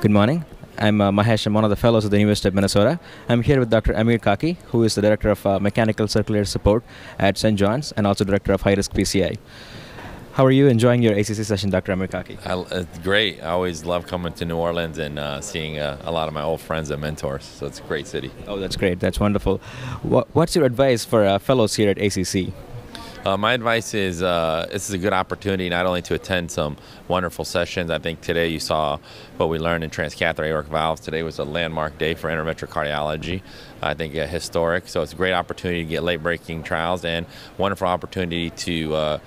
Good morning. I'm uh, Mahesh. I'm one of the fellows at the University of Minnesota. I'm here with Dr. Amir Kaki, who is the director of uh, mechanical circulatory support at St. John's and also director of high risk PCI. How are you enjoying your ACC session, Dr. Amir Kaki? I, it's great. I always love coming to New Orleans and uh, seeing uh, a lot of my old friends and mentors. So it's a great city. Oh, that's great. That's wonderful. What, what's your advice for uh, fellows here at ACC? Uh, my advice is uh, this is a good opportunity not only to attend some wonderful sessions. I think today you saw what we learned in transcatheter aortic valves. Today was a landmark day for interventional cardiology. I think uh, historic. So it's a great opportunity to get late-breaking trials and wonderful opportunity to uh,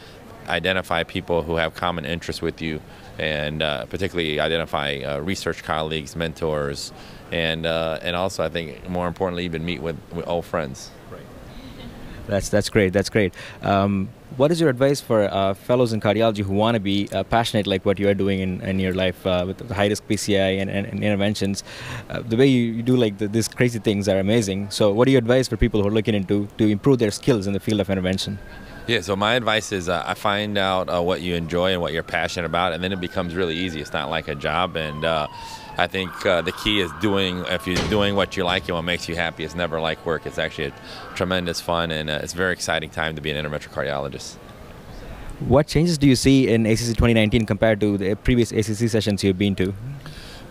identify people who have common interests with you and uh, particularly identify uh, research colleagues, mentors, and and also I think more importantly even meet with, with old friends. That's that's great. That's great. Um, what is your advice for uh, fellows in cardiology who want to be uh, passionate like what you are doing in, in your life uh, with the high risk PCI and, and, and interventions? Uh, the way you, you do like the, these crazy things are amazing. So, what do you advise for people who are looking into to improve their skills in the field of intervention? Yeah, so my advice is uh, I find out uh, what you enjoy and what you're passionate about, and then it becomes really easy. It's not like a job, and I think uh, the key is doing. If you're doing what you like and what makes you happy, it's never like work. It's actually a tremendous fun, and uh, it's a very exciting time to be an interventional cardiologist. What changes do you see in ACC 2019 compared to the previous ACC sessions you've been to?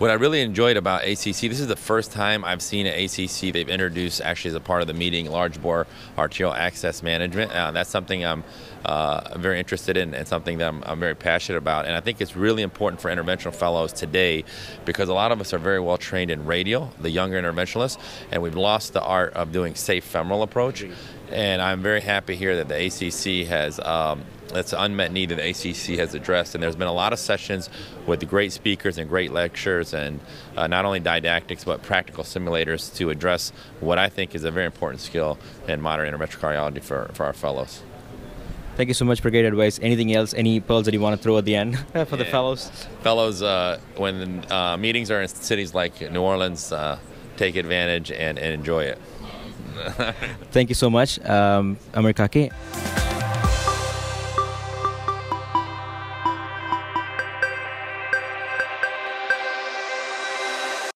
What I really enjoyed about ACC, this is the first time I've seen an ACC they've introduced actually as a part of the meeting large bore arterial access management. Uh, that's something I'm uh, very interested in and something that I'm, I'm, very passionate about. And I think it's really important for interventional fellows today because a lot of us are very well trained in radial, the younger interventionalists, and we've lost the art of doing safe femoral approach. And I'm very happy here that the ACC has um, that's an unmet need that the ACC has addressed. And there's been a lot of sessions with great speakers and great lectures, and uh, not only didactics but practical simulators to address what I think is a very important skill in modern interventional cardiology for, for our fellows. Thank you so much for great advice. Anything else? Any pearls that you want to throw at the end for yeah. the fellows? Fellows, uh, when uh, meetings are in cities like New Orleans, uh, take advantage and, and enjoy it. Thank you so much, um, Amir Kaki.